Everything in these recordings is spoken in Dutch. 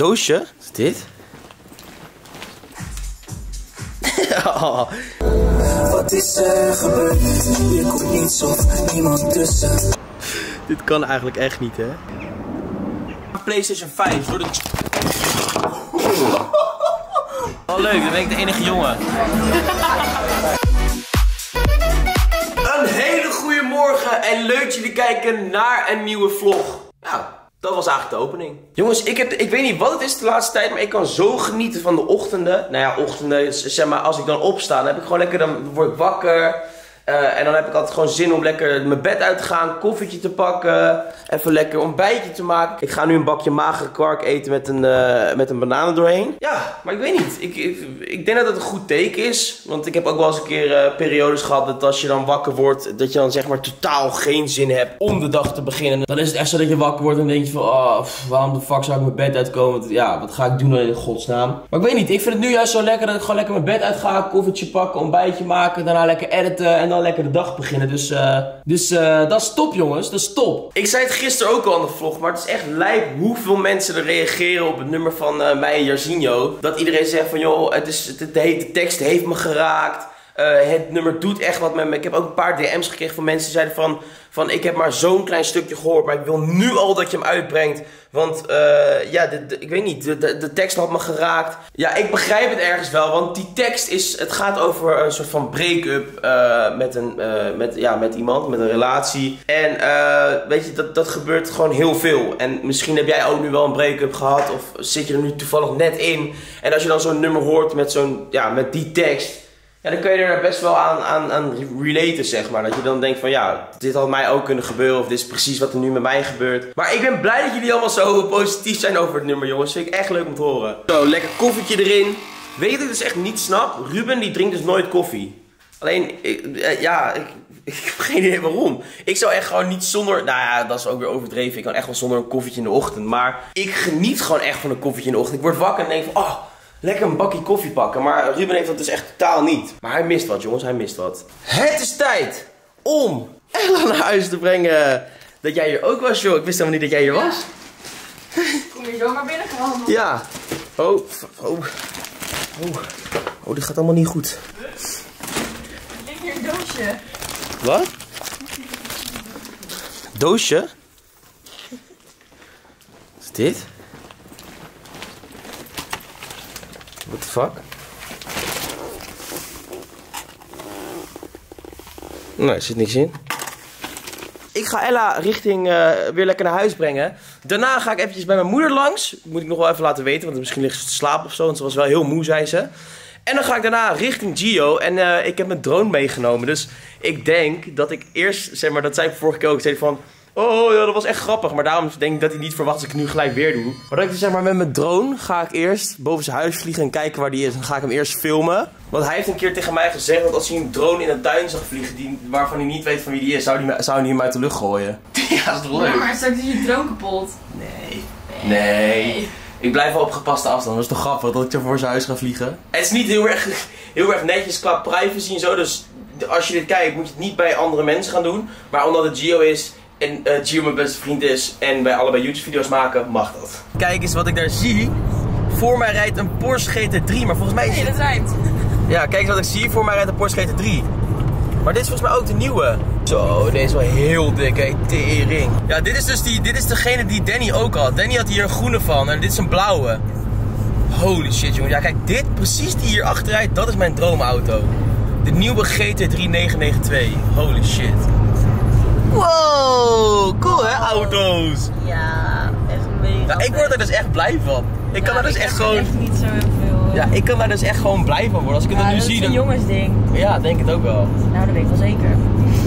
Doosje? Wat is dit? Oh. Wat is er gebeurd? Je komt niets of niemand tussen. Dit kan eigenlijk echt niet, hè? PlayStation 5 door de... Oh leuk, dan ben ik de enige jongen. Een hele goede morgen en leuk dat jullie kijken naar een nieuwe vlog. Dat was eigenlijk de opening. Jongens, ik, heb, ik weet niet wat het is de laatste tijd, maar ik kan zo genieten van de ochtenden. Nou ja, ochtenden, zeg maar, als ik dan opsta, dan heb ik gewoon lekker, dan word ik wakker. Uh, en dan heb ik altijd gewoon zin om lekker mijn bed uit te gaan, koffietje te pakken, even lekker ontbijtje te maken. Ik ga nu een bakje magere kwark eten met een, uh, met een banaan doorheen. Ja, maar ik weet niet. Ik, ik, ik, denk dat het een goed teken is. Want ik heb ook wel eens een keer uh, periodes gehad dat als je dan wakker wordt, dat je dan zeg maar totaal geen zin hebt om de dag te beginnen. Dan is het echt zo dat je wakker wordt en denk je van, oh, waarom de fuck zou ik mijn bed uitkomen? Ja, wat ga ik doen in godsnaam? Maar ik weet niet, ik vind het nu juist zo lekker dat ik gewoon lekker mijn bed uit ga, koffietje pakken, ontbijtje maken, daarna lekker editen en dan lekker de dag beginnen. Dus, uh, dus uh, dat is top, jongens. Dat is top. Ik zei het gisteren ook al in de vlog, maar het is echt lijp hoeveel mensen er reageren op het nummer van uh, mij en Jarzinho. Dat iedereen zegt van, joh, het is, de, de tekst heeft me geraakt. Uh, het nummer doet echt wat met me. Ik heb ook een paar DM's gekregen van mensen die zeiden van... Van ik heb maar zo'n klein stukje gehoord, maar ik wil nu al dat je hem uitbrengt. Want uh, ja, ik weet niet, de, de, tekst had me geraakt. Ja, ik begrijp het ergens wel, want die tekst is... Het gaat over een soort van break-up uh, met, een, met, ja, met iemand, met een relatie. En weet je, dat, dat gebeurt gewoon heel veel. En misschien heb jij ook nu wel een break-up gehad of zit je er nu toevallig net in. En als je dan zo'n nummer hoort met, zo'n, ja, met die tekst... Ja, dan kun je er best wel aan, aan, aan relaten, zeg maar. Dat je dan denkt van, ja, dit had mij ook kunnen gebeuren. Of dit is precies wat er nu met mij gebeurt. Maar ik ben blij dat jullie allemaal zo positief zijn over het nummer, jongens. Vind ik echt leuk om te horen. Zo, lekker koffietje erin. Weet je wat ik dus echt niet snap? Ruben, die drinkt dus nooit koffie. Alleen, ik, ja, ik, ik heb geen idee waarom. Ik zou echt gewoon niet zonder... Nou ja, dat is ook weer overdreven. Ik kan echt wel zonder een koffietje in de ochtend. Maar ik geniet gewoon echt van een koffietje in de ochtend. Ik word wakker en denk van, oh lekker een bakje koffie pakken. Maar Ruben heeft dat dus echt totaal niet. Maar hij mist wat, jongens. Hij mist wat. Het is tijd om Ella naar huis te brengen. Dat jij hier ook was, joh. Ik wist helemaal niet dat jij hier was. Kom je zomaar binnengewandeld? Ja. Oh, oh. Oh. Oh, dit gaat allemaal niet goed. Er ligt hier een doosje. Wat? Doosje? Wat is dit? What the fuck? Nee, er zit niks in. Ik ga Ella richting uh, weer lekker naar huis brengen. Daarna ga ik eventjes bij mijn moeder langs. Moet ik nog wel even laten weten, want misschien ligt ze te slapen of zo. Want ze was wel heel moe, zei ze. En dan ga ik daarna richting Gio. En uh, ik heb mijn drone meegenomen. Dus ik denk dat ik eerst, zeg maar, dat zei ik vorige keer ook. Ik zei van, Oh ja, dat was echt grappig. Maar daarom denk ik dat hij niet verwacht dat ik het nu gelijk weer doe. Maar dat ik dus zeg maar met mijn drone ga ik eerst boven zijn huis vliegen en kijken waar die is. Dan ga ik hem eerst filmen. Want hij heeft een keer tegen mij gezegd dat als hij een drone in een tuin zag vliegen die, waarvan hij niet weet van wie die is, zou hij, zou hij hem uit de lucht gooien. ja, dat is toch leuk? Ja, maar straks is je drone kapot. Nee. Nee. Ik blijf wel op gepaste afstand. Dat is toch grappig dat ik er voor zijn huis ga vliegen. Het is niet heel erg, heel erg netjes qua privacy en zo. Dus als je dit kijkt moet je het niet bij andere mensen gaan doen. Maar omdat het Gio is en uh, Gio mijn beste vriend is en wij allebei YouTube video's maken, mag dat. Kijk eens wat ik daar zie. Voor mij rijdt een Porsche GT3, maar volgens mij is Nee, dat rijmt. Ja, kijk eens wat ik zie. Voor mij rijdt een Porsche GT3. Maar dit is volgens mij ook de nieuwe. Zo, deze is wel heel dik, hè. Tering. Ja, dit is dus die, dit is degene die Danny ook had. Danny had hier een groene van en dit is een blauwe. Holy shit, jongen. Ja, kijk, dit, precies die hier achteruit, dat is mijn droomauto. De nieuwe GT3 992. Holy shit. Wow, cool hè, auto's. Ja, echt mega. Ik word er dus echt blij van. Ik kan er dus ik echt gewoon... echt niet zo heel veel. Ja, ik kan daar dus echt gewoon blij van worden. Als ik het Ja, nu dat zie, is een dan... jongensding. Ja, denk het ook wel. Nou, dat weet ik wel zeker.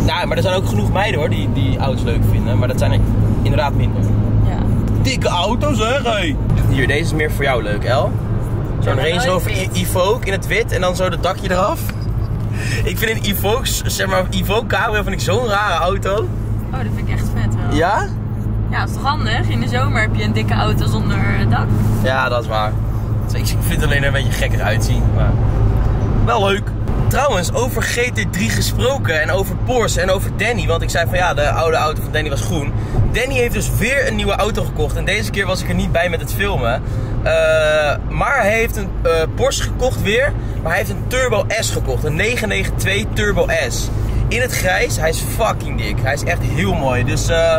Nou, maar er zijn ook genoeg meiden hoor, die, die auto's leuk vinden. Maar dat zijn er inderdaad minder. Ja. Dikke auto's hè, hé. Hier, deze is meer voor jou leuk, El. Zo'n Range Rover Evoque in het wit en dan zo het dakje eraf. Ik vind een Evoque, zeg maar, Evoque cabrio vind ik zo'n rare auto. Oh, dat vind ik echt vet wel. Ja? Ja, dat is toch handig? In de zomer heb je een dikke auto zonder dak. Ja, dat is waar. Dus Ik vind het alleen er een beetje gekker uitzien, maar wel leuk. trouwens, over GT3 gesproken en over Porsche en over Danny. Want ik zei van ja, de oude auto van Danny was groen. Danny heeft dus weer een nieuwe auto gekocht. En deze keer was ik er niet bij met het filmen. Uh, maar hij heeft een uh, Porsche gekocht weer. Maar hij heeft een Turbo S gekocht. Een 992 Turbo S. In het grijs. Hij is fucking dik. Hij is echt heel mooi. Dus uh,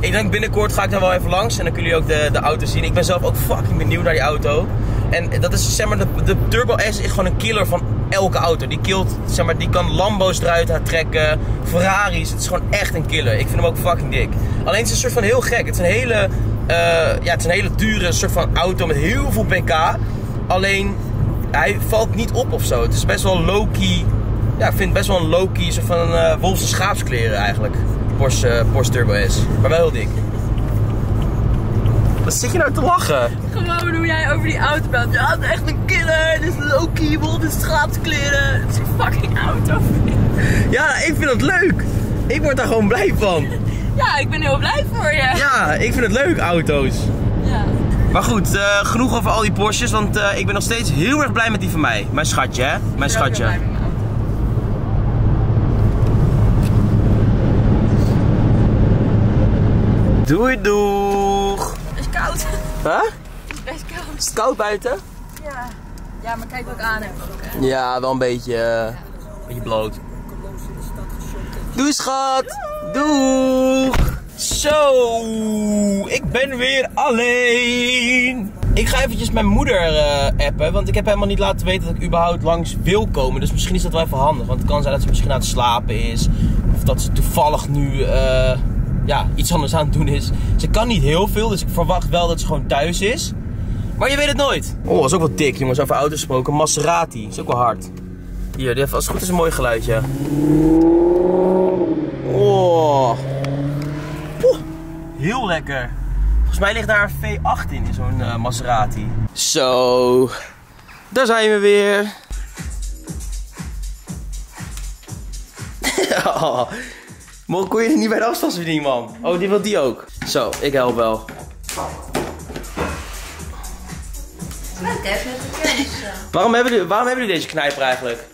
ik denk binnenkort ga ik daar wel even langs. En dan kunnen jullie ook de, de auto zien. Ik ben zelf ook fucking benieuwd naar die auto. En dat is zeg maar, de, de Turbo S is gewoon een killer van elke auto. Die killt, zeg maar, die kan Lambo's eruit trekken, Ferraris. Het is gewoon echt een killer. Ik vind hem ook fucking dik. Alleen het is een soort van heel gek. Het is een hele, ja, het is een hele dure soort van auto met heel veel pk. Alleen hij valt niet op of zo. Het is best wel low-key. Ja, ik vind het best wel een low-key soort van uh, wolfse schaapskleren eigenlijk. Porsche, uh, Porsche Turbo S. Maar wel heel dik. Wat zit je nou te lachen? Gewoon hoe jij over die auto bent. Ja, het is echt een killer. Dit is low-key wolf in schaapskleren. Het is een fucking auto. Ja, ik vind het leuk. Ik word daar gewoon blij van. Ja, ik ben heel blij voor je. Ja, ik vind het leuk, auto's. Ja. Maar goed, uh, genoeg over al die Porsches, want uh, ik ben nog steeds heel erg blij met die van mij. Mijn schatje, hè? Mijn schatje. Doei doeg! Het is koud. Huh? Het is best koud. Is het koud buiten? Ja. Ja, maar kijk wat ik aan heb ook, hè. Ja, wel een beetje, uh, beetje bloot. Doei schat! Doeg! Zo, ik ben weer alleen. Ik ga eventjes mijn moeder uh, appen, want ik heb helemaal niet laten weten dat ik überhaupt langs wil komen. Dus misschien is dat wel even handig, want het kan zijn dat ze misschien aan het slapen is. Of dat ze toevallig nu uh, ja, iets anders aan het doen is. Ze kan niet heel veel, dus ik verwacht wel dat ze gewoon thuis is. Maar je weet het nooit. Oh, dat is ook wel dik jongens, over auto's gesproken. Maserati, is ook wel hard. Hier, die heeft als het goed is een mooi geluidje. Oh. Poeh, heel lekker. Volgens mij ligt daar een V8 in, in zo'n uh, Maserati. Zo, daar zijn we weer. oh. Maar kon je niet bij de afstandsbediening, man? Oh, die wil die ook. Zo, ik help wel. Waarom hebben jullie, waarom hebben jullie deze knijper eigenlijk?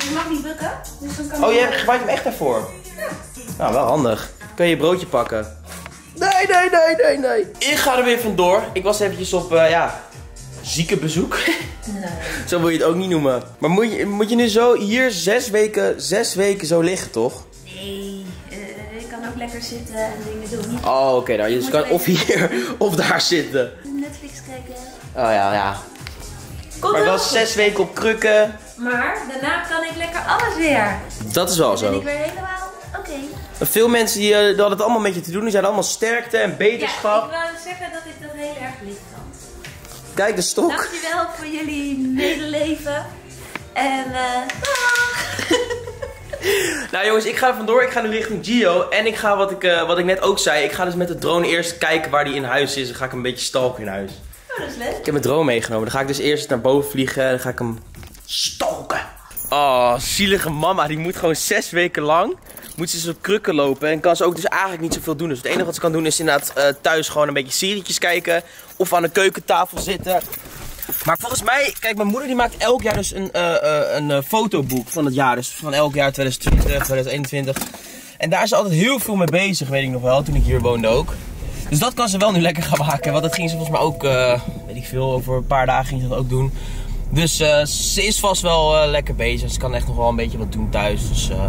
En ik mag niet bukken, dus dan kan Oh, je gebruikt hem echt daarvoor? Nou, wel handig. Kun je je broodje pakken? Nee, nee, nee, nee, nee. Ik ga er weer vandoor. Ik was eventjes op, eh, ja, ziekenbezoek. Nee. zo wil je het ook niet noemen. Maar moet je, moet je nu zo hier zes weken, zes weken zo liggen, toch? Nee, eh, ik kan ook lekker zitten en dingen doen. Oh, oké. nou, je dus kan of hier of daar zitten. Netflix kijken. Oh ja, ja. Komt Maar wel zes weken op krukken. Maar daarna kan ik lekker alles weer. Dat is wel Dan ben zo. ik weer helemaal oké. Veel mensen die, eh, die hadden het allemaal met je te doen. Die zijn allemaal sterkte en Ja, beterschap. ik wou zeggen dat ik dat heel erg lief vond. Kijk, de stok. Dankjewel voor jullie medeleven. En eh! Nou jongens, ik ga er vandoor. Ik ga nu richting Gio. En ik ga, wat ik, eh, wat ik net ook zei, ik ga dus met de drone eerst kijken waar die in huis is. Dan ga ik hem een beetje stalken in huis. Oh, dat is leuk. Ik heb mijn drone meegenomen. Dan ga ik dus eerst naar boven vliegen en dan ga ik hem stalken. Oh, zielige mama. Die moet gewoon zes weken lang moet ze dus op krukken lopen. En kan ze ook dus eigenlijk niet zoveel doen. Dus het enige wat ze kan doen is inderdaad eh, thuis gewoon een beetje serietjes kijken. Of aan de keukentafel zitten. Maar volgens mij, kijk, mijn moeder die maakt elk jaar dus een, eh, eh, een fotoboek van het jaar. Dus van elk jaar 2020, 2021. En daar is ze altijd heel veel mee bezig, weet ik nog wel, toen ik hier woonde ook. Dus dat kan ze wel nu lekker gaan maken. Want dat ging ze volgens mij ook, weet ik veel, over een paar dagen ging ze dat ook doen. Dus eh, ze is vast wel eh, lekker bezig. Ze kan echt nog wel een beetje wat doen thuis. Dus, eh,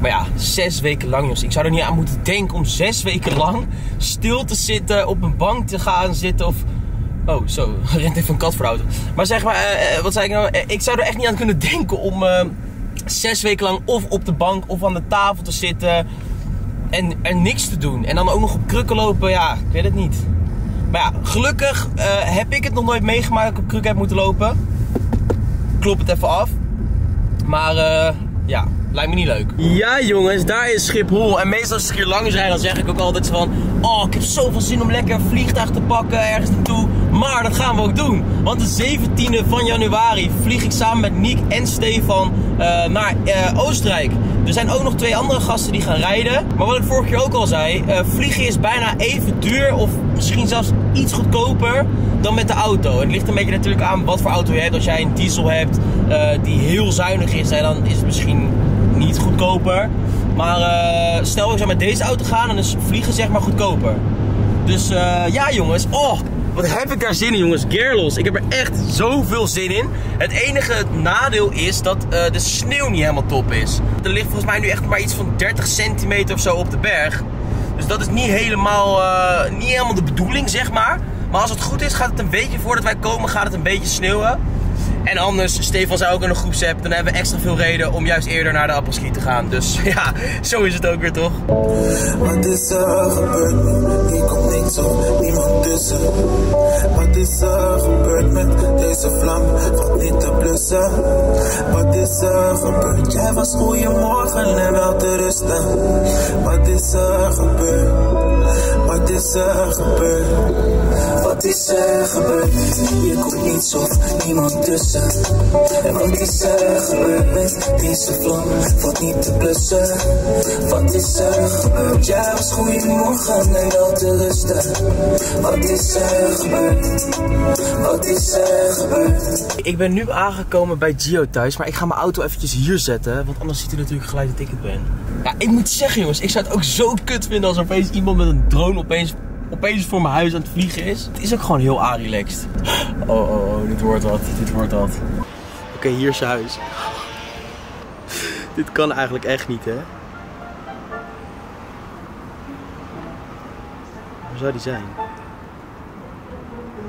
maar ja, zes weken lang, jongens. Ik zou er niet aan moeten denken om zes weken lang stil te zitten, op een bank te gaan zitten of... Oh, zo. Rent even een kat voor de auto. Maar zeg maar, wat zei ik nou? Ik zou er echt niet aan kunnen denken om zes weken lang of op de bank of aan de tafel te zitten en er niks te doen. En dan ook nog op krukken lopen, ja, ik weet het niet. Maar ja, gelukkig heb ik het nog nooit meegemaakt dat ik op krukken heb moeten lopen. Klop het even af. Maar eh, ja, lijkt me niet leuk. Ja jongens, daar is Schiphol. En meestal als ik hier langs rijd, dan zeg ik ook altijd van... Oh, ik heb zoveel zin om lekker een vliegtuig te pakken ergens naartoe. Maar dat gaan we ook doen. Want de 17e van januari vlieg ik samen met Niek en Stefan eh, naar eh, Oostenrijk. Er zijn ook nog twee andere gasten die gaan rijden. Maar wat ik vorige keer ook al zei, eh, vliegen is bijna even duur of misschien zelfs iets goedkoper dan met de auto. Het ligt een beetje natuurlijk aan wat voor auto je hebt. Als jij een diesel hebt die heel zuinig is, hè, dan is het misschien niet goedkoper. Maar stel ik zou met deze auto gaan, dan is vliegen zeg maar goedkoper. Dus ja jongens, oh, wat heb ik daar zin in jongens. Gerlos, ik heb er echt zoveel zin in. Het enige nadeel is dat eh, de sneeuw niet helemaal top is. Er ligt volgens mij nu echt maar iets van 30 centimeter of zo op de berg. Dus dat is niet helemaal, eh, niet helemaal de bedoeling zeg maar. Maar als het goed is gaat het een beetje voordat wij komen gaat het een beetje sneeuwen. En anders, Stefan zei ook in een groepsapp, dan hebben we extra veel reden om juist eerder naar de appelski te gaan. Dus ja, zo is het ook weer toch? Wat is niks op, niemand tussen. Wat is er gebeurd met deze vlam? Valt niet te blussen. Wat is er gebeurd? Jij was goeiemorgen en wel te rusten. Wat? Wat? Wat is er gebeurd? Hier komt niets of niemand tussen. En wat is er gebeurd met deze vlam? Valt niet te blussen. Wat is er gebeurd? Jij was goeiemorgen en wel te rusten. Wat is er gebeurd? Wat is er gebeurd? Ik ben nu aangekomen bij Gio thuis, maar ik ga mijn auto eventjes hier zetten, want anders ziet hij natuurlijk gelijk dat ik het ben. Ja, ik moet zeggen jongens, ik zou het ook zo kut vinden als er opeens iemand met een drone opeens, opeens voor mijn huis aan het vliegen is. Het is ook gewoon heel a-relaxed. Oh, oh, oh, dit wordt wat, dit wordt wat. Oké, hier is zijn huis. dit kan eigenlijk echt niet, hè? Waar zou die zijn?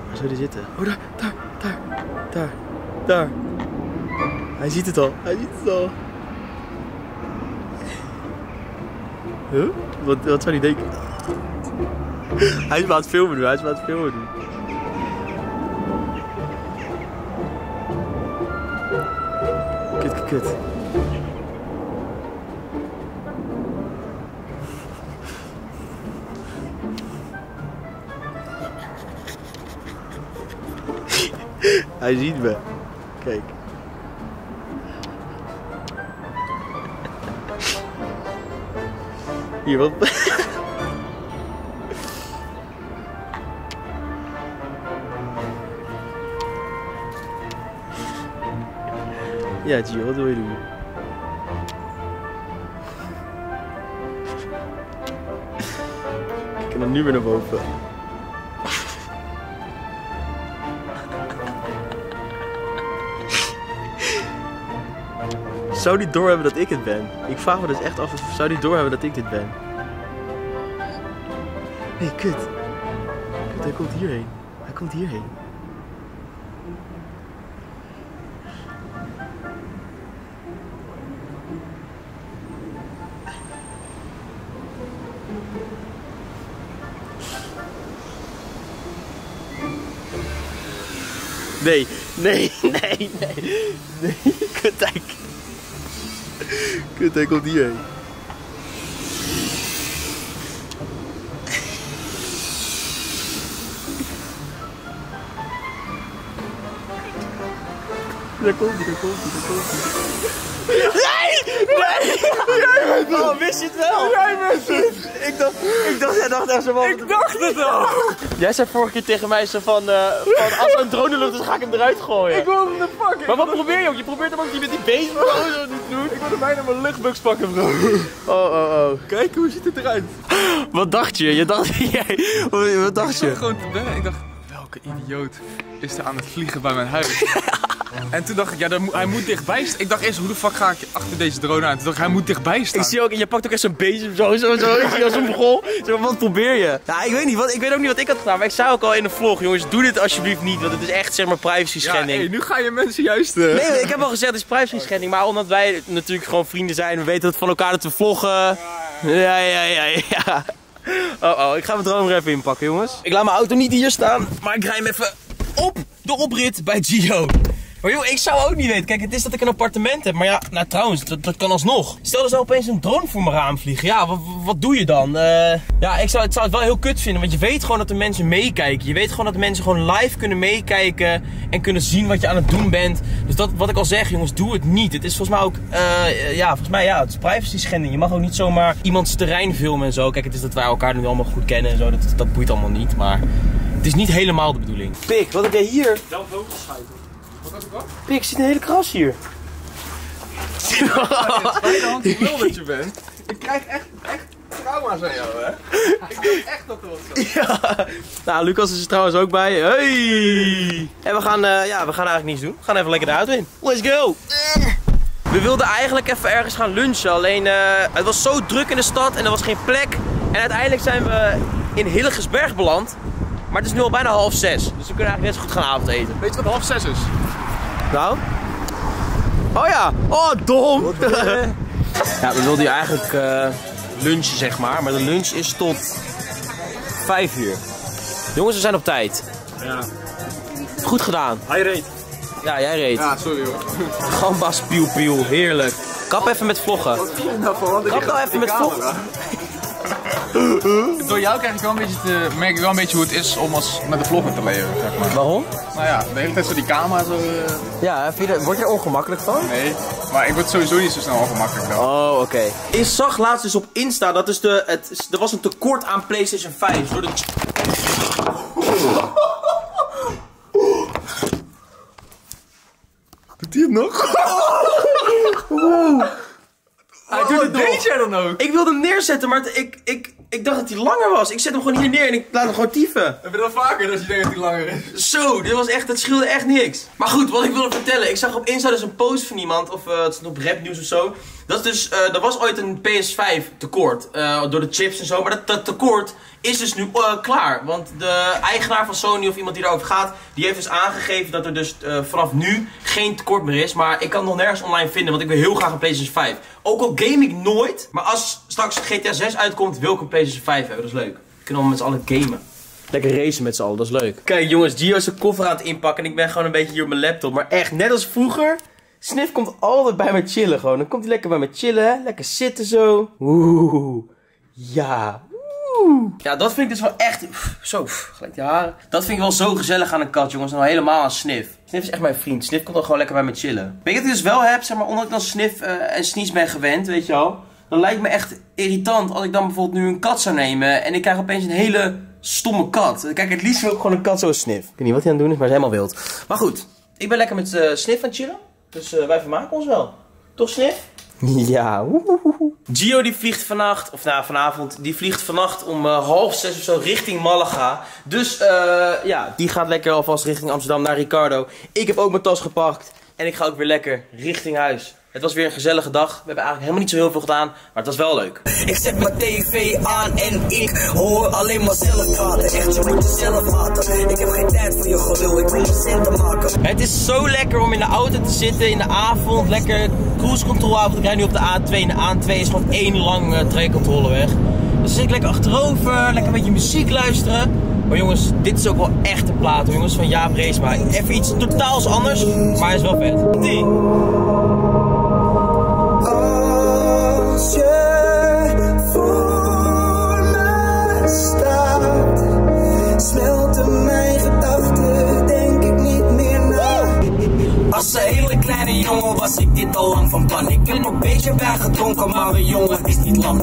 Waar zou die zitten? Oh, daar, daar, daar, daar, daar. Hij ziet het al, hij ziet het al. Huh? Wat, wat zou hij denken? Hij is maar aan filmen nu, hij is maar aan filmen nu. Kut, kut. Hij ziet me. Kijk. Hier, wat? Ja, Gio, wat wil je doen? Ik kan hem nu weer naar boven. Zou die doorhebben dat ik het ben? Ik vraag me dus echt af, zou die doorhebben dat ik dit ben? Nee, kut. Kut, hij komt hierheen. Hij komt hierheen. Nee, nee, nee, nee. Nee, kut, hij... Kut, hij komt hierheen. Daar komt hij, daar komt hij, daar komt hij. Nee! Nee! Oh, wist je het wel? Jij bent het! Ik dacht, ik dacht, jij dacht echt zo van... Ik dacht het al! Jij zei vorige keer tegen mij zo van, eh, van als er een drone de lucht is, ga ik hem eruit gooien. Ik wilde hem pakken. Maar wat probeer je ook? Je probeert hem ook niet met die of zo niet doen. Ik wilde bijna mijn luchtbugs pakken, bro. Oh, oh, oh. Kijk, hoe ziet het eruit? Wat dacht je? Je dacht, jij, wat, dacht Ik je? gewoon te bellen. Ik dacht, welke idioot is er aan het vliegen bij mijn huis? En toen dacht ik, ja, hij moet dichtbij staan. Ik dacht eerst, hoe de fuck ga ik achter deze drone aan? Toen dacht ik, hij moet dichtbij staan. Ik zie ook, je pakt ook echt zo'n bezem zo, zo, zo, ik zie als een begon. Zo, wat probeer je? Ja, ik weet niet, wat, ik weet ook niet wat ik had gedaan, maar ik zei ook al in de vlog, jongens, doe dit alsjeblieft niet, want het is echt, zeg maar, privacy ja, schending. hey, nu ga je mensen juist... eh, Nee, ik heb al gezegd, het is privacy schending, maar omdat wij natuurlijk gewoon vrienden zijn, we weten het van elkaar dat we vloggen. Ja, ja, ja, ja. Oh, oh, ik ga mijn droom er even inpakken, jongens. Ik laat mijn auto niet hier staan, maar ik rij hem even op de oprit bij Gio. Maar joh, ik zou ook niet weten. Kijk, het is dat ik een appartement heb. Maar ja, nou trouwens, dat, dat kan alsnog. Stel er zou opeens een drone voor mijn raam vliegen. Ja, wat, wat doe je dan? Eh, ja, ik zou, het zou het wel heel kut vinden. Want je weet gewoon dat de mensen meekijken. Je weet gewoon dat de mensen gewoon live kunnen meekijken. En kunnen zien wat je aan het doen bent. Dus dat, wat ik al zeg, jongens, doe het niet. Het is volgens mij ook, eh, ja, volgens mij ja, het is privacy schending. Je mag ook niet zomaar iemands terrein filmen en zo. Kijk, het is dat wij elkaar nu allemaal goed kennen en zo. Dat, dat boeit allemaal niet. Maar het is niet helemaal de bedoeling. Pik, wat heb jij hier? Ook schuiven. Pik, zit een hele kras hier. Hand wil dat je bent. Ik krijg echt, echt trauma's aan jou, hè? Ik denk echt dat er wat zo Ja. Nou, Lucas is er trouwens ook bij. Hey! En we gaan, eh, ja, we gaan eigenlijk niets doen. We gaan even lekker de auto in. Let's go! We wilden eigenlijk even ergens gaan lunchen. Alleen, eh, het was zo druk in de stad en er was geen plek. En uiteindelijk zijn we in Hillegersberg beland. Maar het is nu al bijna half zes. Dus we kunnen eigenlijk net zo goed gaan avondeten. Weet je wat half zes is? Nou? Oh ja! Oh, dom! ja, we wilden hier eigenlijk eh, lunchen, zeg maar. Maar de lunch is tot 5 uur. Jongens, we zijn op tijd. Ja. Goed gedaan. Hij reed. Ja, jij reed. Ja, sorry hoor. Gambas pieuw pieuw. Heerlijk. Kap even met vloggen. Kap nou even met camera. Door jou krijg ik wel een beetje te, merk ik wel een beetje hoe het is om als met de vlogger te leven, zeg maar. Waarom? Nou ja, de hele tijd zo die camera zo... eh, Ja, vind je word je er ongemakkelijk van? nee, maar ik word sowieso niet zo snel ongemakkelijk dan. Oh, oké. Ik zag laatst dus op Insta dat dus de, het, er was een tekort aan PlayStation 5. Door de... Doet hij het nog? Hij doet het Wat nog. deed jij dan ook? Ik wilde hem neerzetten, maar het- ik, ik, ik dacht dat hij langer was. Ik zet hem gewoon hier neer en ik laat hem gewoon tyfen. Heb je dat vaker dat je denkt dat hij langer is? Zo, dit was echt, het scheelde echt niks. Maar goed, wat ik wilde vertellen. Ik zag op Insta dus een post van iemand, of eh, het is op rapnieuws of zo. Dat is dus, eh, er was ooit een PS5 tekort, eh, door de chips en zo. Maar dat, dat tekort is dus nu eh, klaar. Want de eigenaar van Sony of iemand die daarover gaat, die heeft dus aangegeven dat er dus vanaf nu geen tekort meer is. Maar ik kan het nog nergens online vinden, want ik wil heel graag een PlayStation 5. Ook al game ik nooit, maar als straks GTA 6 uitkomt, wil ik een PlayStation 5 hebben. Dat is leuk. Kunnen we met z'n allen gamen. Lekker racen met z'n allen, dat is leuk. Kijk jongens, Gio is zijn koffer aan het inpakken en ik ben gewoon een beetje hier op mijn laptop. Maar echt, net als vroeger, Sniff komt altijd bij me chillen gewoon. Dan komt hij lekker bij me chillen, hè? lekker zitten zo. Oeh, ja. Oeh. Ja, dat vind ik dus wel echt, pff, zo, pff, gelijk die haren. Dat vind ik wel zo gezellig aan een kat jongens, en al helemaal aan Sniff. Sniff is echt mijn vriend, Sniff komt dan gewoon lekker bij me chillen. Weet je wat ik dus wel heb, zeg maar, omdat ik dan Sniff eh, en Sneeze ben gewend, weet je wel. Dan lijkt me echt irritant als ik dan bijvoorbeeld nu een kat zou nemen en ik krijg opeens een hele stomme kat. Kijk, het liefst wil ik gewoon een kat zoals Sniff. Ik weet niet wat hij aan het doen is, maar hij is helemaal wild. Maar goed, ik ben lekker met eh Sniff aan het chillen. Dus eh, wij vermaken ons wel. Toch Sniff? Ja, woehoehoe. Gio die vliegt vannacht, of nou vanavond, die vliegt vannacht om eh, half zes of zo richting Malaga. Dus eh, ja, die gaat lekker alvast richting Amsterdam naar Ricardo. Ik heb ook mijn tas gepakt en ik ga ook weer lekker richting huis. Het was weer een gezellige dag. We hebben eigenlijk helemaal niet zo heel veel gedaan, maar het was wel leuk. Ik zet mijn tv aan en ik hoor alleen maar zelf praten. Echt, je moet jezelf haten. Ik heb geen tijd voor je gelul, ik wil je centen maken. Het is zo lekker om in de auto te zitten in de avond. Lekker cruise control avond. Ik rijd nu op de A2. En de A2 is gewoon één lang uh, trajectcontroleweg. Dus dan zit ik lekker achterover. Lekker een beetje muziek luisteren. Maar jongens, dit is ook wel echt een plaat jongens van Jaap Reesma. Even iets totaals anders, maar hij is wel vet. Die.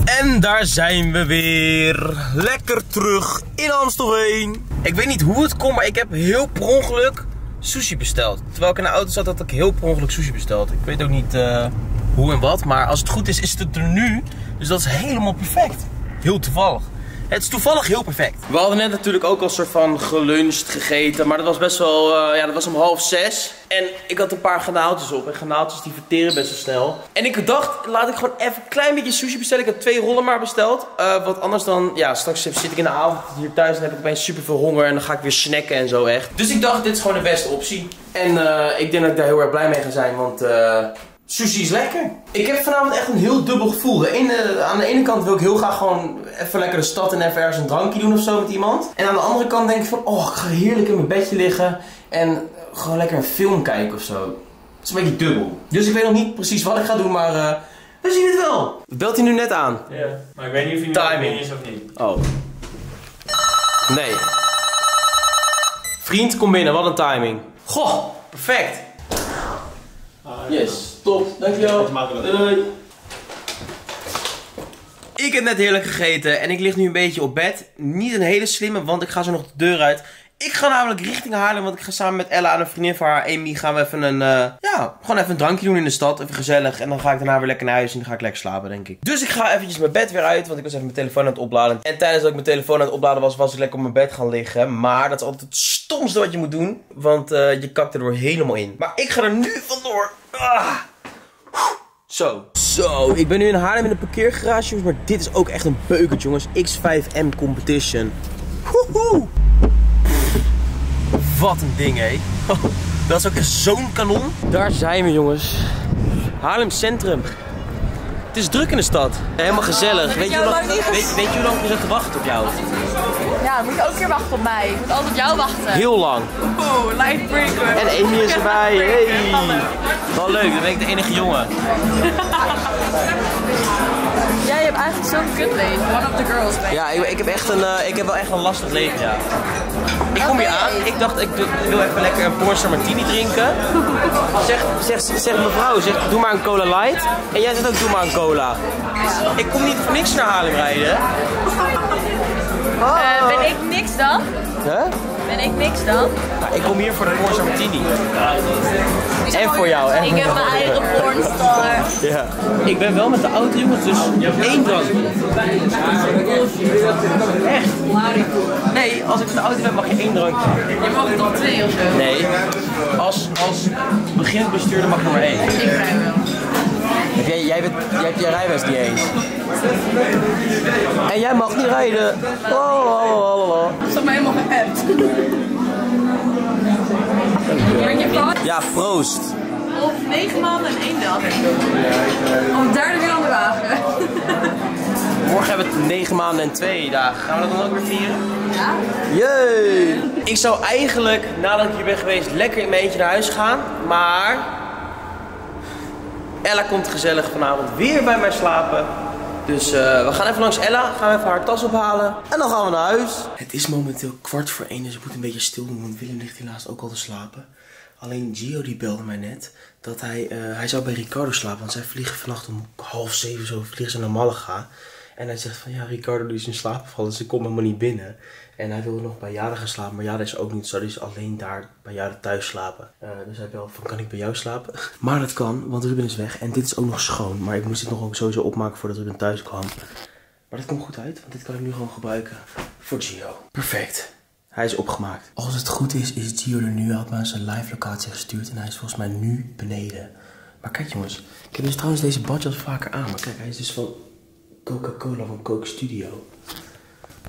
En daar zijn we weer. Lekker terug in Amstelveen. Ik weet niet hoe het komt, maar ik heb heel per ongeluk sushi besteld. Terwijl ik in de auto zat, had ik heel per ongeluk sushi besteld. Ik weet ook niet eh, hoe en wat, maar als het goed is, is het er nu. Dus dat is helemaal perfect. Heel toevallig. Het is toevallig heel perfect. We hadden net natuurlijk ook al soort van geluncht, gegeten. Maar dat was best wel, eh, ja, dat was om half zes. En ik had een paar granaaltjes op. En granaaltjes die verteren best wel snel. En ik dacht, laat ik gewoon even een klein beetje sushi bestellen. Ik heb twee rollen maar besteld. Eh want anders dan, ja, straks zit ik in de avond hier thuis. En heb ik opeens super veel honger. En dan ga ik weer snacken en zo echt. Dus ik dacht, dit is gewoon de beste optie. En eh, ik denk dat ik daar heel erg blij mee ga zijn. Want Sushi is lekker. Ik heb vanavond echt een heel dubbel gevoel. De ene, aan de ene kant wil ik heel graag gewoon even lekker de stad en even ergens een drankje doen of zo met iemand. En aan de andere kant denk ik van, oh, ik ga heerlijk in mijn bedje liggen. En gewoon lekker een film kijken of zo. Het is een beetje dubbel. Dus ik weet nog niet precies wat ik ga doen, maar eh, we zien het wel. Belt hij nu net aan? Ja, maar ik weet niet of je nu Timing. is of niet. Oh. Nee. Vriend, kom binnen. Wat een timing. Goh, perfect. Yes, top. Dankjewel. doei. Ik heb net heerlijk gegeten en ik lig nu een beetje op bed. Niet een hele slimme, want ik ga zo nog de deur uit. Ik ga namelijk richting Haarlem, want ik ga samen met Ella en een vriendin van haar, Amy, gaan we even een, eh, ja, gewoon even een drankje doen in de stad. Even gezellig. En dan ga ik daarna weer lekker naar huis en dan ga ik lekker slapen, denk ik. Dus ik ga eventjes mijn bed weer uit, want ik was even mijn telefoon aan het opladen. En tijdens dat ik mijn telefoon aan het opladen was, was ik lekker op mijn bed gaan liggen. Maar dat is altijd het stomste wat je moet doen, want eh, je kakt er door helemaal in. Maar ik ga er nu vandoor. Ah. Zo. Zo, ik ben nu in Haarlem in een parkeergarage. Maar dit is ook echt een beukert, jongens. X5M Competition. Woehoe. Wat een ding, hé. Dat is ook zo'n kanon. Daar zijn we, jongens. Haarlem Centrum. Het is druk in de stad. Helemaal gezellig. Weet je, hoe lang, weet, weet je hoe lang we zitten te wachten op jou? Ja, moet je ook een keer wachten op mij. Ik moet altijd op jou wachten. Heel lang. Oh, lightbreaker. En Amy is erbij. Hey. Wel leuk, dan ben ik de enige jongen. Jij hebt eigenlijk zo'n kutleven. One of the girls, ben je. Ja, ik, ik heb echt een, eh, ik heb wel echt een lastig leven, ja. Ik kom hier aan, ik dacht ik wil even lekker een Porsche Martini drinken. Zeg, zeg, zeg mevrouw, zeg, doe maar een cola light. En jij zegt ook, doe maar een cola. Ik kom niet voor niks naar Haarlem rijden. Eh, ben ik niks dan? Huh? Ben ik niks dan? Nou, ik kom hier voor de Porsche Martini. En voor jou, en Ik heb mijn eigen pornstar. Ja. Ik ben wel met de auto jongens, dus één drank. Echt? Nee, als ik met de auto ben mag je één drankje. Je mag er toch twee of zo? Nee, als, als beginnend bestuurder mag er maar één. Ik rij wel. Jij, jij, bent, jij hebt je rijbewijs niet eens. En jij mag niet rijden. Oh, oh, oh, oh. Dat is toch maar helemaal geappt. Ja, proost. Of negen maanden en één dag. Om derde weer aan de wagen. Morgen hebben we het negen maanden en twee dagen. Gaan we dat dan ook weer vieren? Ja? Jee! Ik zou eigenlijk, nadat ik hier ben geweest, lekker in mijn eentje naar huis gaan. Maar... Ella komt gezellig vanavond weer bij mij slapen. Dus eh, we gaan even langs Ella, gaan we even haar tas ophalen. En dan gaan we naar huis. Het is momenteel kwart voor één, dus ik moet een beetje stil doen. Want Willem ligt helaas ook al te slapen. Alleen Gio die belde mij net dat hij, eh, hij zou bij Ricardo slapen. Want zij vliegen vannacht om half zeven zo vliegen ze naar Malaga. En hij zegt van ja, Ricardo is in slaap gevallen, dus ik kom helemaal niet binnen. En hij wilde nog bij Jade gaan slapen, maar Jade is ook niet zo. Die is alleen daar bij Jade thuis slapen. Eh, dus hij belde van kan ik bij jou slapen? Maar dat kan, want Ruben is weg. En dit is ook nog schoon. Maar ik moest dit nog ook sowieso opmaken voordat Ruben thuis kwam. Maar dat komt goed uit, want dit kan ik nu gewoon gebruiken voor Gio. Perfect. Hij is opgemaakt. Als het goed is, is Gio er nu. Hij had zijn live locatie gestuurd en hij is volgens mij nu beneden. Maar kijk jongens, ik heb dus trouwens deze badjas vaker aan. Maar kijk, hij is dus van Coca-Cola van Coke Studio.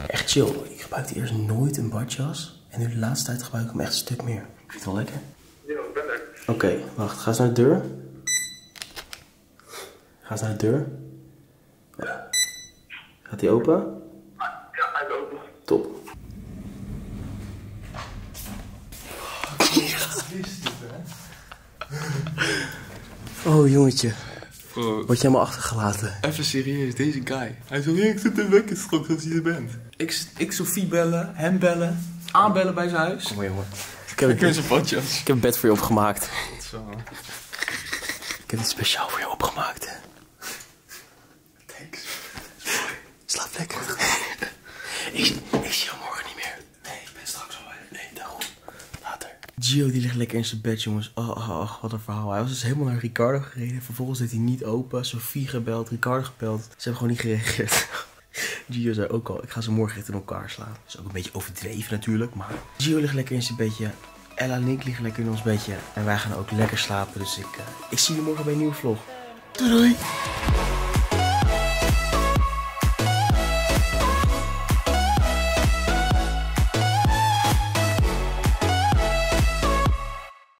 Echt chill. Ik gebruikte eerst nooit een badjas. En nu de laatste tijd gebruik ik hem echt een stuk meer. Ik vind het wel lekker. Ja, ik ben er. Oké, wacht. Ga eens naar de deur. Ga eens naar de deur. Ja. Gaat die open? Ja, hij is open. Top. Oh jongetje, Bro, word je helemaal achtergelaten? even serieus, deze guy. Hij zo, ik zit in wekken straks als je er bent. Ik, ik Sophie bellen, hem bellen, aanbellen bij zijn huis. Kom maar jongen. Ik heb, Ik een, heb zijn potjes. ik heb een bed voor je opgemaakt. Zo. Ik heb het speciaal voor je opgemaakt. Thanks. Slaap lekker. ik, ik zie jou morgen Gio die ligt lekker in zijn bed, jongens. Oh, oh, oh, wat een verhaal. Hij was dus helemaal naar Ricardo gereden. Vervolgens deed hij niet open. Sophie gebeld, Ricardo gebeld. Ze hebben gewoon niet gereageerd. Gio zei ook al, ik ga ze morgen echt in elkaar slaan. Dat is ook een beetje overdreven natuurlijk, maar... Gio ligt lekker in zijn bedje. Ella en ik liggen lekker in ons bedje. En wij gaan ook lekker slapen. Dus ik, eh, ik zie je morgen bij een nieuwe vlog. Doei doei!